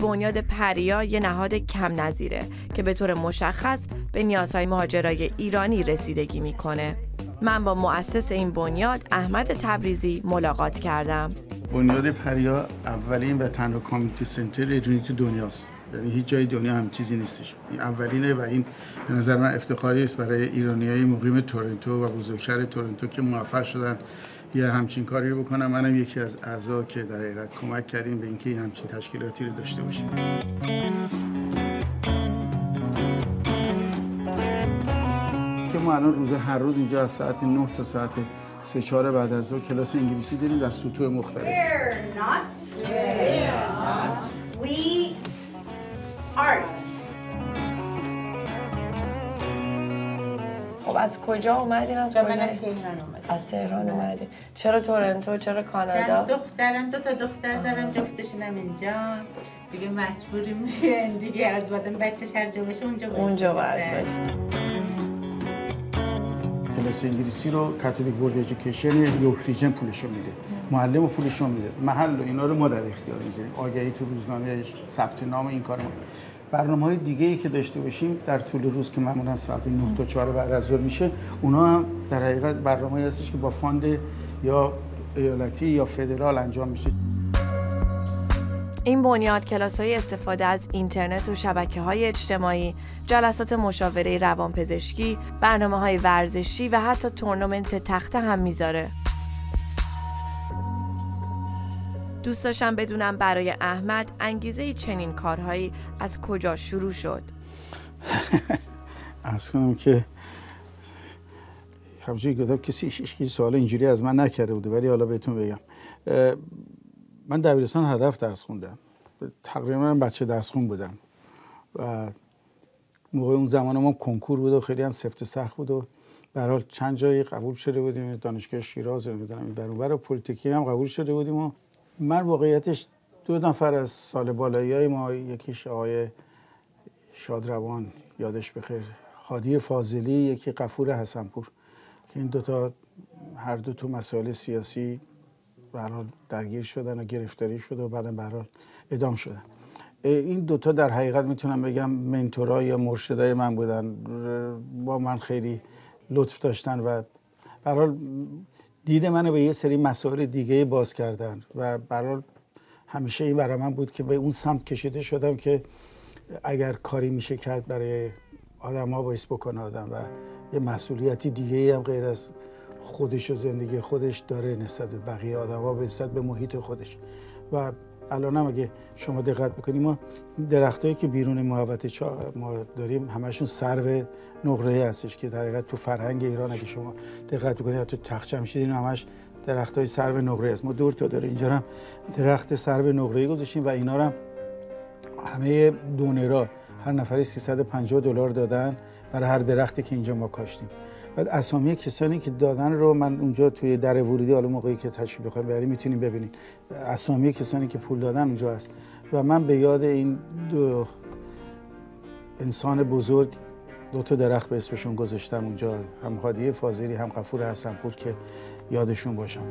بنیاد پریا یه نهاد کم نظیره که به طور مشخص به نیازهای مهاجرای ایرانی رسیدگی می‌کنه. من با مؤسس این بنیاد احمد تبریزی ملاقات کردم. بنیاد پریا اولین و تنها کامیتی سنتر ایرانی تو دنیاست. یعنی هیچ جای دنیا هم چیزی نیستش اولینه و این به نظر من افتخاری است برای ایرانی های مقیم تورنتو و بزرگشهر تورنتو که موفق شدن یه همچین کاری رو بکنم. منم یکی از اعضا که در حقیقت کمک کردیم به اینکه همچین تشکیلاتی رو داشته باشیم. که ما الان روز هر روز اینجا از ساعت 9 تا ساعت 3 4 بعد از ظهر کلاس انگلیسی داریم در سطوح مختلف. خب از کجا اومدین؟ از کجا؟ من از تهران اومدم. از تهران اومدین چرا تورنتو؟ چرا کانادا؟ چند دخترم دو تا دختر دارم جفتشونم اینجا. دیگه مجبوریم دیگه. از بعدم بچه‌ش هر جا باشه اونجا باید اونجا. باید باشه. کلاس انگلیسی رو Catholic Board Education York Region پولشو میده. معلم پولشو میده. محل و اینا رو ما در اختیار می‌ذاریم آگهی تو روزنامه ثبت نام این کار ما برنامه های دیگه ای که داشته باشیم در طول روز که معمولا ساعت 9 تا 4 بعد از ظهر میشه اونا هم در حقیقت برنامه هستش که با fund یا ایالتی یا فدرال انجام میشه این بنیاد کلاس های استفاده از اینترنت و شبکه های اجتماعی، جلسات مشاوره روانپزشکی، برنامه های ورزشی و حتی تورنمنت تخته هم می‌ذاره. دوست داشتم بدونم برای احمد انگیزه چنین کارهایی از کجا شروع شد. از کنم که همونجوری گفتم کسی هیچ سوال اینجوری از من نکرده بوده ولی حالا بهتون بگم من دبیرستان هدف درس خوندم تقریبا من بچه درس خون بودم و موقع اون زمان ما کنکور بود و خیلی هم سفت و سخت بود و به هر حال چند جایی قبول شده بودیم دانشگاه شیراز نمی‌دونم این برون و پلیتکی هم قبول شده بودیم و من واقعیتش دو نفر از سال بالایی ما یکیش آقای شادروان یادش بخیر هادی فاضلی یکی قفور حسنپور که این دوتا هر دو تو مسائل سیاسی به هر حال درگیر شدن و گرفتاری شده و بعدم به هر حال اعدام شدن. این دوتا در حقیقت می‌تونم بگم منتورا یا مرشدای من بودن. با من خیلی لطف داشتن و به هر حال دید منو به یه سری مسائل دیگه باز کردن و حال همیشه این برای من بود که به اون سمت کشیده شدم که اگر کاری میشه کرد برای آدم ها باعث بکنه آدم و یه مسئولیتی دیگه هم غیر از خودش و زندگی خودش داره نسبت به بقیه آدم ها نسبت به محیط خودش. و الان هم اگه شما دقت بکنیم ما درختایی که بیرون محوطه چا ما داریم همشون سرو نقره هستش که در حقیقت تو فرهنگ ایران اگه شما دقت بکنید تو تخت جمشید این همش درخت های سرو نقره است ما دور تا داره اینجا هم درخت سرو نقره گذاشتیم و اینا هم همه دونرا هر نفری 350 دلار دادن برای هر درختی که اینجا ما کاشتیم. بعد اسامی کسانی که دادن رو من اونجا توی در ورودی حالا موقعی که تشریف بخوایم بریم می‌تونیم ببینید اسامی کسانی که پول دادن اونجا هست. و من به یاد این دو انسان بزرگ دو تا درخت به اسمشون گذاشتم اونجا. هم هادی فاضلی هم غفور حسنپور که یادشون باشم.